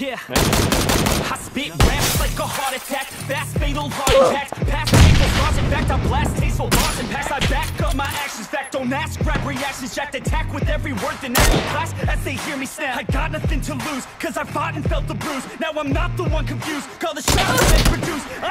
Yeah. I spit raps like a heart attack. Fast fatal heart attacks. Past people's laws. In fact, I blast tasteful laws and packs. I back up my actions. Fact, don't ask. Grab reactions. Jacked attack with every word. Then every class as they hear me snap. I got nothing to lose. Cause I fought and felt the bruise. Now I'm not the one confused. Call the shots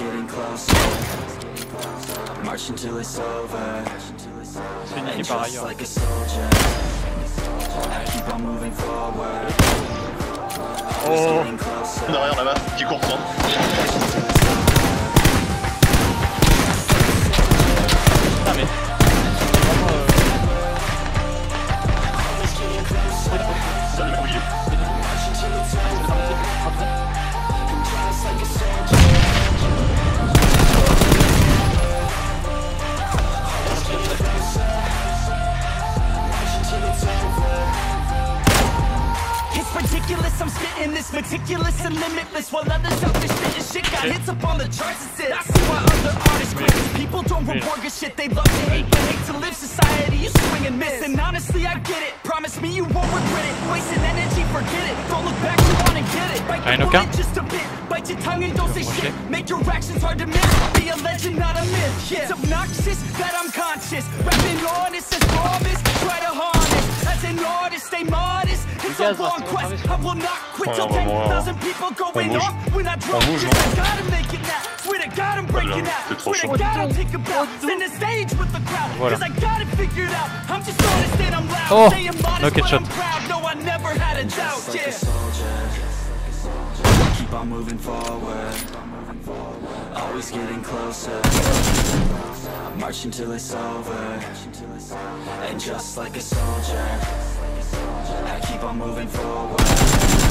getting closer March until it's over C'est une And équipe par just ailleurs. like a soldier I keep on moving forward Always Oh. getting closer Derrière là-bas, qui court sans. Putain, mais. Vraiment, euh, Ça me couille. It's I'm spitting this meticulous and limitless While others out there spitting shit. Got hits up on the charts and sit I see why other artists quit. Cause People don't reward good shit, they love to hate But hate to live. Society, you swing and miss. And honestly, I get it, promise me you won't regret it. Wasting energy, forget it, don't look back, you wanna get it. Bite the Rien bullet just a bit, bite your tongue and don't say Ok. shit. Make your actions hard to miss, be a legend, not a myth. Yeah. It's obnoxious that I'm conscious, rapping honest as promise Try to harness, as an artist, stay modest It's a gars, long quest. I will not quit Ouais, till on va mourir. 10,000 people going bouge. off. When I drop On bouge, Yes, hein. I gotta make it now, swear to God I'm breaking out. Swear to. God I'll take a bow, send the stage with the crowd. Cause I got it figured out, I'm just honest and I'm loud. Oh, Saying modest no good but. I'm proud, no I never had a doubt, yeah. soldier. Keep on moving forward. Always getting closer. March until it's over. And just like a soldier. I keep on moving forward.